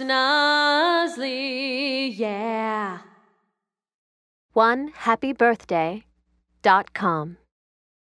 Snozzly, yeah. One happy birthday dot com.